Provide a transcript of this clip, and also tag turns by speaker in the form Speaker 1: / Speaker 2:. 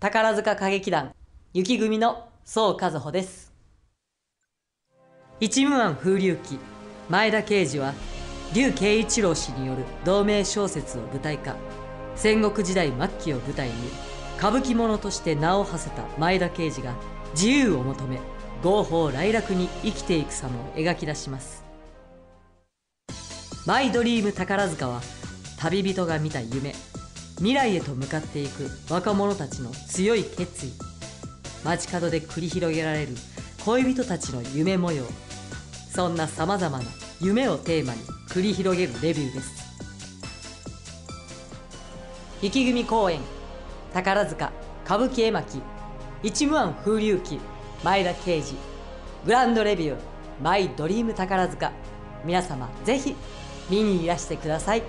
Speaker 1: 宝塚歌劇団雪組の宋和穂です。一無庵風流記前田慶次は劉慶一郎氏による同名小説を舞台化。戦国時代末期を舞台に歌舞伎者として名を馳せた前田慶次が自由を求め合法来楽に生きていく様を描き出します。マイドリーム宝塚は旅人が見た夢未来へと向かっていく若者たちの強い決意。街角で繰り広げられる恋人たちの夢模様。そんなさまざまな夢をテーマに繰り広げるレビューです。雪組公演宝塚。歌舞伎絵巻。一無庵風流記。前田慶次グランドレビュー。マイドリーム宝塚。皆様ぜひ見にいらしてください。